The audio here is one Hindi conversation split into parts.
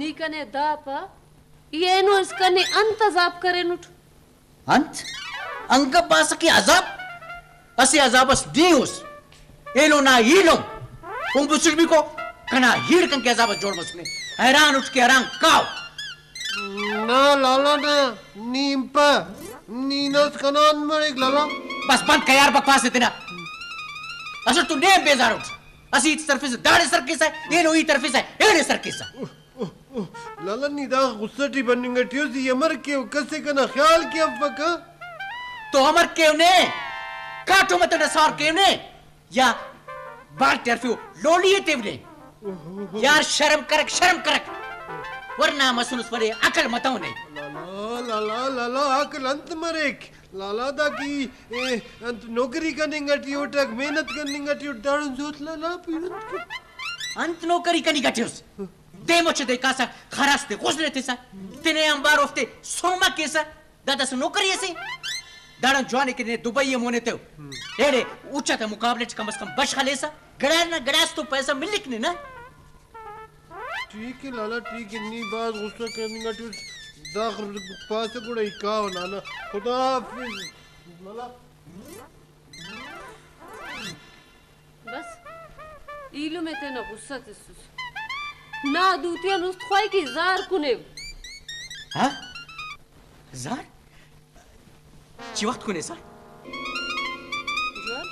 ನೀಕನೆ ದಾಪ ಏನು ಇಸ್ಕನೆ ಅಂತ ಅಜಾಬ್ ಕರೆನುಟ್ ಅಂತ ಅಂಕ ಪಾಸಕಿ ಅಜಾಬ್ ಅಸಿ ಅಜಾಬಸ್ ದಿಯೂಸ್ ಏನು ನಾ ಈಲಂ. ಉಂ ಬುಸುಡ್ಬಿ ಕೋ ಕನ ಹೀರ್ ಕಂಕೆ ಅಜಾಬಸ್ ಜೋಡ್ ಮಸ್ನೆ हैरान उठ के हैरान काव ना लाला ना नीम पे नीनस कनान मरेग लाला बस बंद कर यार बकवास इतना असर तू नेम बेजार उठ असी इस तरफ़ से दाढ़े सर किसा ये लो ई तरफ़ से ये सर किसा से Lala ni da गुस्सटी बनिंगा ट्यूसी यमर के कसे कना ख्याल किया फका. तो हमर केवने काटो मत न सार केवने या बाल टर्फ्यू लोलिए तेवने यार शर्म करक शर्म करक वरना मसुलस परे अकल मताऊ नहीं Lala lala lala akal अंत मरेक. लाला दा की ए अंत नौकरी कनिंगा ट्यू टक मेहनत कनिंगा ट्यू दारन जोत लाला पीरत के. अंत नौकरी गठियोस दे कासा खरास ते कोसले ते सा तेने अंबार ओफ्ते सोमा केसा दादा से नौकरी ऐसे दाड़ा जवानी के ने दुबई ये मोने ते एड़े ऊँचा ते मुकाबले कम से कम बश खाले सा गड़ा ना गड़ास तो पैसा मिलक ने ना ठीक है लाला ठीक है नी बात गुस्सा कनिंगा ट्यू दाखल पास गुड़ा इकाव लाला खुदा हाफिज लाला बस इलू में तेना गुस्सा ते না দুtuya lustxoy ki zar kunev. Ha? Zar? Çi vaxt kune zar? Zar?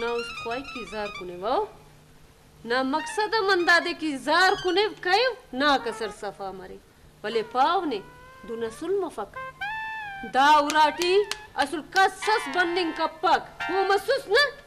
Na lustxoy ki zar kunev. Na maksada mandade ki zar kunev kayım na kasar safa mari. Vale pavne dunasul mafak. Da urati asul kasas banding kapak. Bu masus na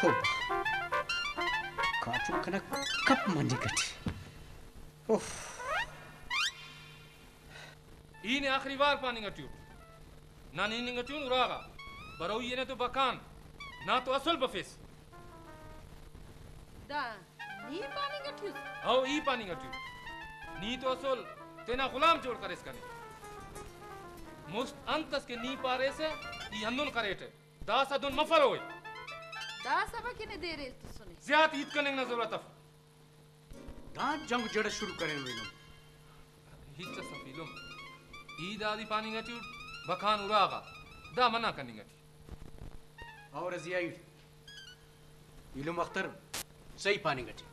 hope. Kātu kana kap mandigati. Of. ine akhri var paninga tune na nininga tune uraga barau yene to bakan na to asal bafes da ni paninga tune au i paninga tune ni to asal tena gulam jod kar iskane must antas ke ni pare se i hannun karete da sadun mafar hoye Daha sabah yine değer eltisini. Ziyat yiğit kanengna zorataf. Daha jang jada shuru karen venom. Hitta safilum. Eid adi pani ngati bakan uraga. Da mana kanengati. Aur aziyayir. İlum aktarım. Say pani ngati.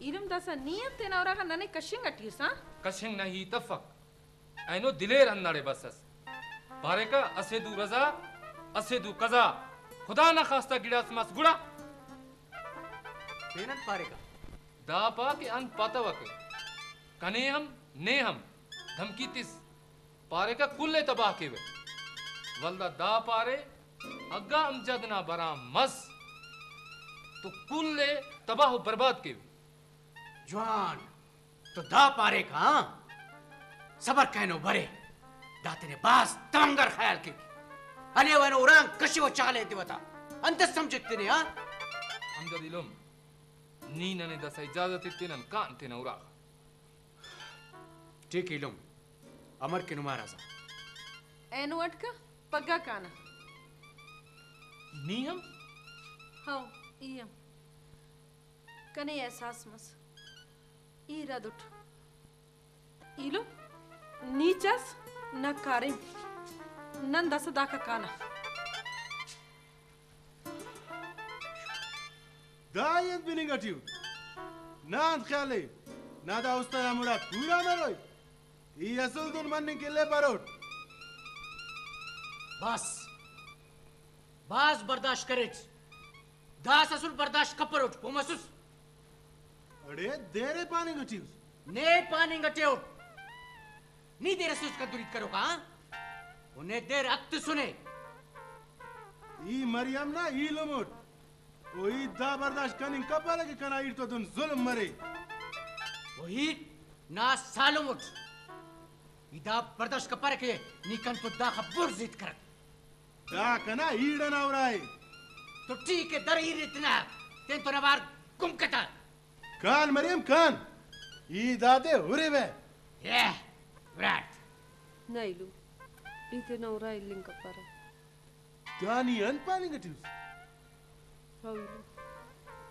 İlum dasa niyet ten auraga nane kashing atihsa? Kashing nahi tafak. Ayno diler annare basas. Bareka asedu raza, asedu kaza. खुदा ना खास्ता गिड़ास मस गुड़ा। मेहनत पारेगा। दापा के अन पातवक। कने हम ने हम धमकी तिस पारे का कुल्ले तबाह के वे वल्दा दा पारे अग्गा अमजद ना बरा मस। तो कुल्ले तबाह बर्बाद के वे जवान तो दा पारेगा हाँ? सबर कहनो भरे। दाते ने बास तमंगर ख्याल के Alev orang kaşı o çağla eti bata. Antes samçıktı ne ha? Amca dilum. Ninane dasa icazat ettinen kan tene urak. ठीक इलुम अमर के नुमा राजा एनु अटक पग्गा काना नियम हाँ इयम कने एहसास मस ई रदुट इलु नीचस न Karim Nan da su da kana. Da je bi negativ. Nan khali. Nada ustaja murat pura maroj. I asıl durmanın kelle barot. Bas. Bas बर्दाश्त करेच दास असून बर्दाश्त कपरोट कोमसूस अरे दे रे पाणी गटीव ने पाणी गटेव नी देरसूस का दुरीत करो का हा? उन्हें दे रक्त सुने। ई मरियम ना ई लमुट वही दा बर्दाश्त कनिंग कपाल के कना ईट तो तुम जुल्म मरे। वही ना सालमुट इदा बर्दाश्त कपाल के निकन तो दा खबर जीत कर दा कना ईड़ ना उराए तो ठीक है दर ईड़ इतना। तें तो नवार गुम कान मरियम कान। ई दादे हुरे वे। ये ब्रैट नहीं लू। İnternet link para. Dani an pani gatus. Hawlu.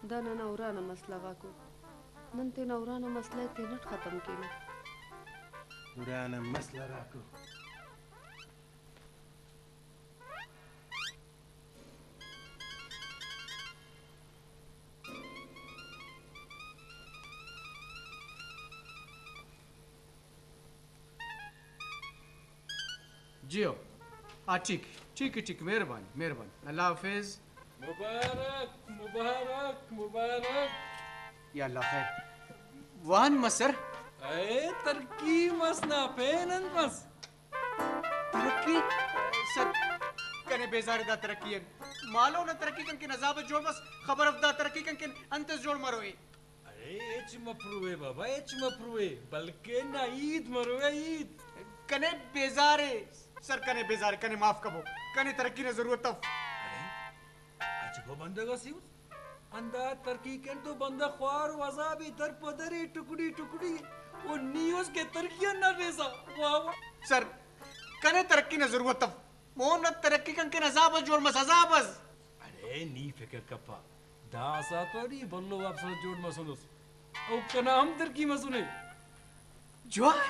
Dana na urana masla gako. Nante na urana masla tenet khatam kina. Urana masla gako. जियो हाँ ठीक ठीक है ठीक मेहरबानी मेहरबानी अल्लाह हाफिज मुबारक मुबारक मुबारक या अल्लाह खैर वाहन मसर ए तरकी मसना पेनन मस तरक्की सर कने बेजार दा तरक्की है मालो ना तरक्की कन के नजाब जोड़ बस खबर अफदा तरक्की कन के अंतस जोड़ मरो ये अरे एच मप्रुवे बाबा एच मप्रुवे बल्कि ना ईद मरोवे ईद कने बेजार सर कने बेजार कने माफ़ कबो कने तरक्की ने ज़रूरत तब। अजब बंदगा सिउस अंदा तरकी कन तो बंदा ख्वार वजाबी दर पदरी टुकड़ी टुकड़ी वो न्यूज़ के तरकिया न रेसा वाह सर कने तरक्की ने ज़रूरत तब। मोहन न तरक्की कन के नजाब जोड़ मस अजाबस अरे नी फिकर कप्पा। दासा करी बल्लो आप सब जोड़ मसुनुस। ओ कना हम तरकी मसुने। जवान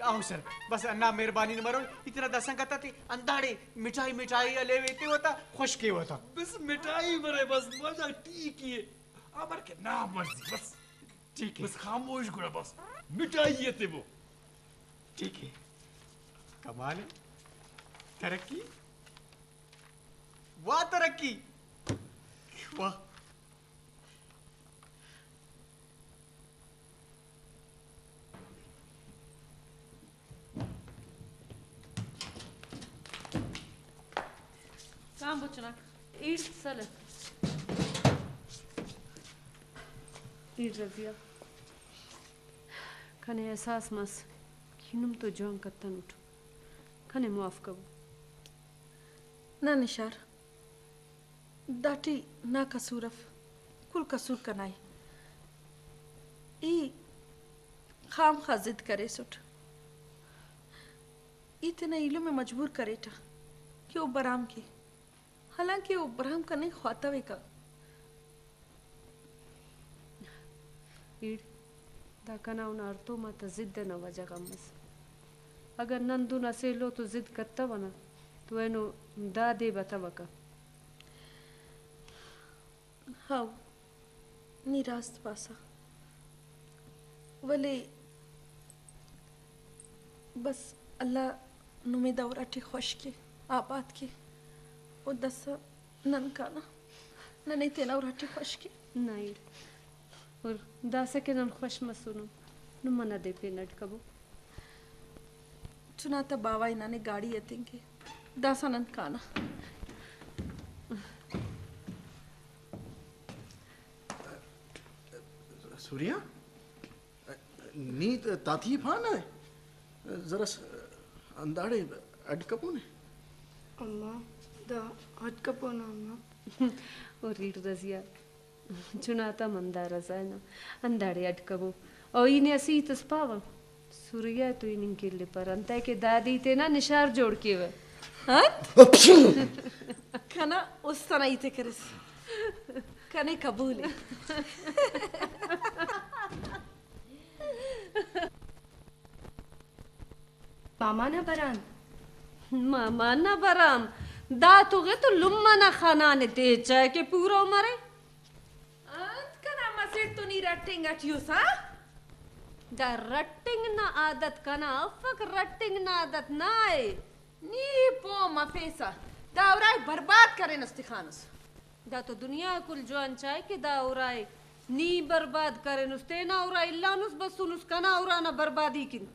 आओ सर। बस अन्ना मेहरबानी न मरो। इतना दा संगता ती अंदाड़े मिठाई मिठाई अले वेते होता खुश के होता? बस मिठाई मरे बस मज़ा ठीक ही है। अमर के ना मर्ज़ी बस। ठीक है। बस खामोश गुड़ा बस। मिठाई ये थे वो। ठीक है। कमाल है। तरक्की। वाह तरक्की। वाह। काम बुचना ईड सल ईड रजिया खने एहसास मस खिनुम तो जों कत्तन उठ खने मुआफ कबो ना निशार दाटी ना कसूरफ कुल कसूर कनाई ई खाम खा जिद करे सुट ई तेना इलो में मजबूर करे था कि वो बराम के हालांकि वो बराम का नहीं ख्वाता वे का ईड दा कना उन अर्थों मत जिद न वजह गमस अगर नंदू न सेलो तो जिद कत्ता वना तो एनो दा दे बतावका हाँ निरास्त पासा वले बस अल्लाह नुमे दौराटी खुश के आबाद के वो दस उराटी खुश के नाइड और दासे के नन खुश मसुनो नु मना दे पे नट कबो चुनाता बावा इनाने गाड़ी एतेंगे दासा नन काना सूर्या नी ताथी फान है जरा अंदाड़े अडकपो ने अम्मा दा अटकपोना अम्मा और रीड रजिया। चुनाता मंदा रजायना। अंदाड़े अटकबो। और इने असी तस्पाव सूर्या तो इन के पर। अंता के दादी ते ना निशार जोड़ के वे हाँ खाना उस तरह ही थे करस। कने कबूल है। मामा ना बरान। मामा ना बराम Datuğu lummana khanane deyecek ki pura umare. Ant kana masit tu ni ratting at you sa? Da ratting na adat kana afak ratting na adat nae. Ni po mafesa. Da urai barbat karen astikhanus. Da to dunia kul joan chai ki da urai ni barbat karen uste na urai illanus basunus kana urana barbadi kin.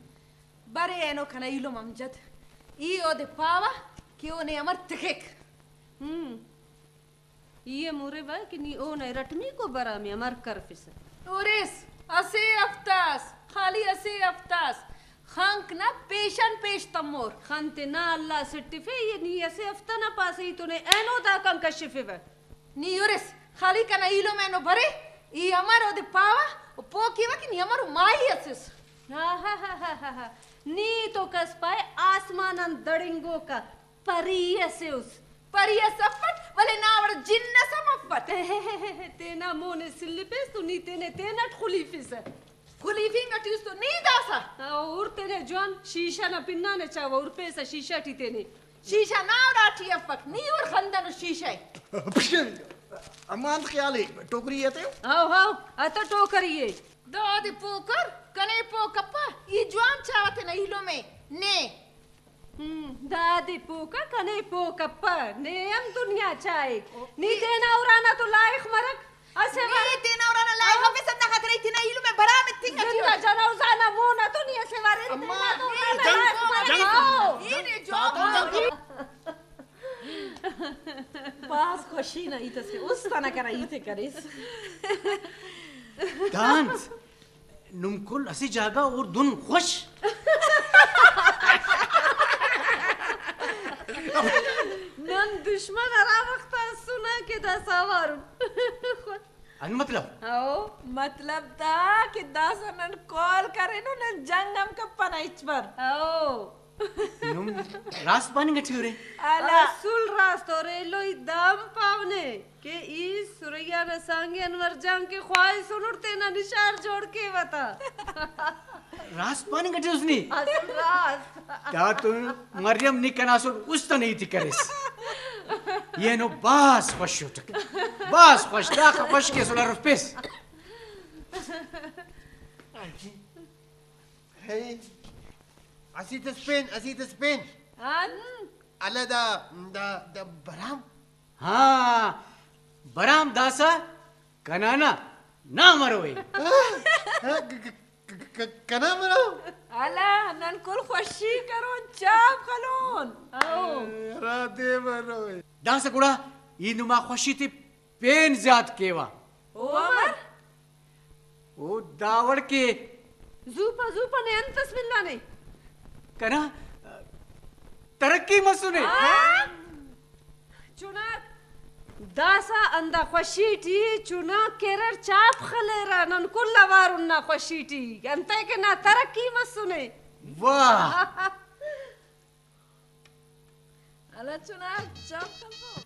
Bare eno kana ilum amjad. I o de pava. क्यों नहीं अमर तिकेक हम्म। ये मुरे वाय कि नहीं ओ नहीं mure को बरा में अमर कर amar karfisa असे अफ्तास खाली असे अफ्तास। aftas खांकना पेशन पेश तमोर। खंते ना अल्लाह सिट्टिफे ये नहीं असे अफ्ता ना पासे ही तूने ऐनो दा कंका वे। नहीं यूरिस खाली कना इलो मैनो भरे ई अमर ओदे पावा ओ पोकीवा कि नी अमर माई असिस। हा हा हा हा हा नी तो कस पाए आसमान दड़िंगो का परी से उस pariya safat wale na war jinna samafat तेना मोने सिल्ली पे तू नी तेने तेना खुलीफी से kulifin ati usto ni dasa और तेने जॉन शीशा ना पिन्ना ने चावा और पे से शीशा टी तेने shisha na war ati afak ni war khandano shisha अमान ख्याल टोकरी है ते आओ आओ आता टोकरिए do de pokar kane pokapa i juan chawate na ilo me ne दादी पोका कने पोका पर ने हम दुनिया चाहे नी तेना उराना तो लायक मरक असे ni tina urana la ha be sanna khatre tina ilo me bara me tinga ज़िंदा जना उजाना मोना तो नहीं असे वारे अम्मा, तो उराना जंग- लायक मरक जंग- आओ ini jo bas khoshina ita se ustana kara ite karis दांत नुमकुल असी जागा और दुन खुश नन दुश्मन हरा वक्त सुना के दा सवार अन मतलब? आओ मतलब था कि दासनन कॉल करे नो न जंगम का पनाइच पर आओ नुम रास पानी गठी रे। ala सुल रास्तो रे लो दम पावने के ई सुरैया न सांगे अनवर जंग के ख्वाहिश सुनते ना निशार जोड़ के बता रास पानी गठी उसने? असल रास क्या तू मरियम निकनासुर उस तो नहीं थी करेस। ये नो बास खुश हो तक बास खुश दा खुश के सोलर पेस Hey, así te spin, así te spin. an Alla da, da, da baram. हाँ बराम दासा कनाना ना Dansakura, inuma khoshiti pain ziyad keva. Omar? O davard ke... Zupa zupa ne antas minna ne. Kana, tarakki masune. Chunak, dasa anda khoshiti, chunak kerar chap khalera nan kulla varunna khoshiti. Anta ke na tarakki masune. Wow. तरक्की मत